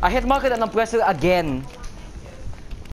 I hit market and I'm again.